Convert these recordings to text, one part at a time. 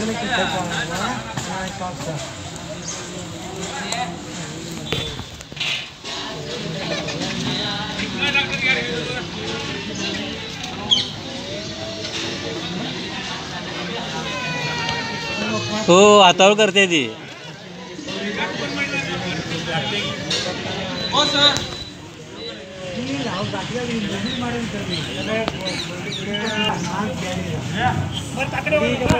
अगले की तरफ़ आऊँगा मैं कब से हो हाथ करते जी सर।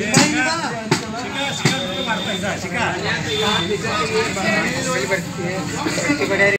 शिका शिका शिका